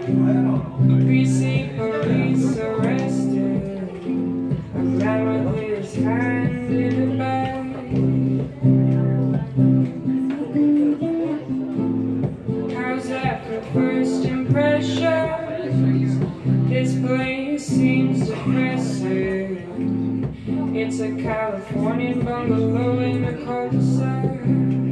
See police arrested A man with his hand in the bag How's that for first impression? This place seems depressing It's a Californian bungalow in a cul-de-sac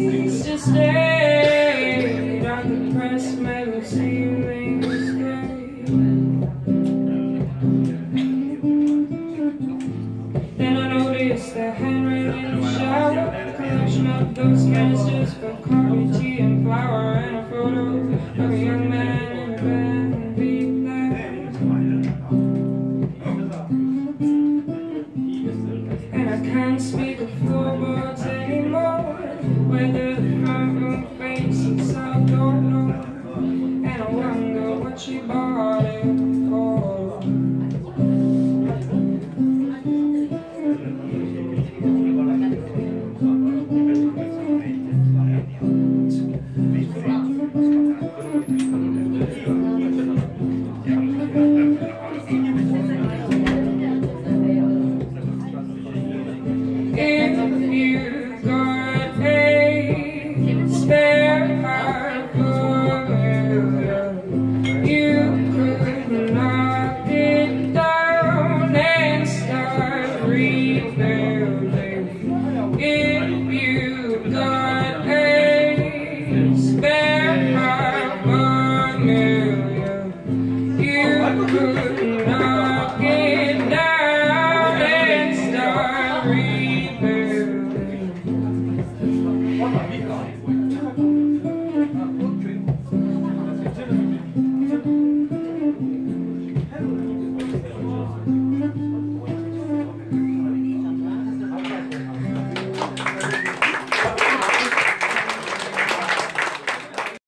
a deceased estate On the pressed metal is gray Then I noticed the handwriting in the shower A collection of those canisters for coffee, tea, and flour And a photo of a young man in a I can't speak of floorboards you could knock it down and start.